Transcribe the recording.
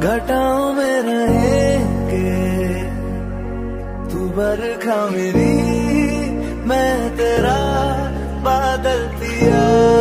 घटाओं में रहेंगे तू बरखा मेरी मैं तेरा बादल पिया।